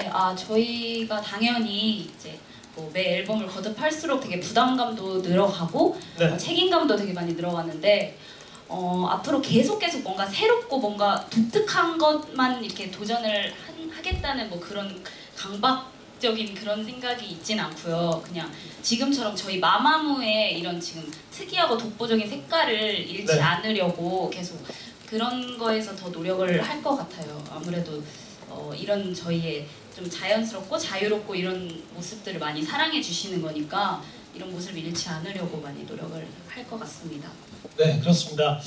네, 아 저희가 당연히 이제 뭐 매 앨범을 거듭할수록 되게 부담감도 늘어가고 네. 어, 책임감도 되게 많이 늘어가는데 어, 앞으로 계속 계속 뭔가 새롭고 뭔가 독특한 것만 이렇게 도전을 한- 하겠다는 뭐 그런 강박적인 그런 생각이 있진 않고요. 그냥 지금처럼 저희 마마무의 이런 지금 특이하고 독보적인 색깔을 잃지 네. 않으려고 계속 그런 거에서 더 노력을 할 것 같아요. 아무래도 어, 이런 저희의 좀 자연스럽고 자유롭고 이런 모습들을 많이 사랑해 주시는 거니까 이런 모습을 잃지 않으려고 많이 노력을 할 것 같습니다. 네, 그렇습니다.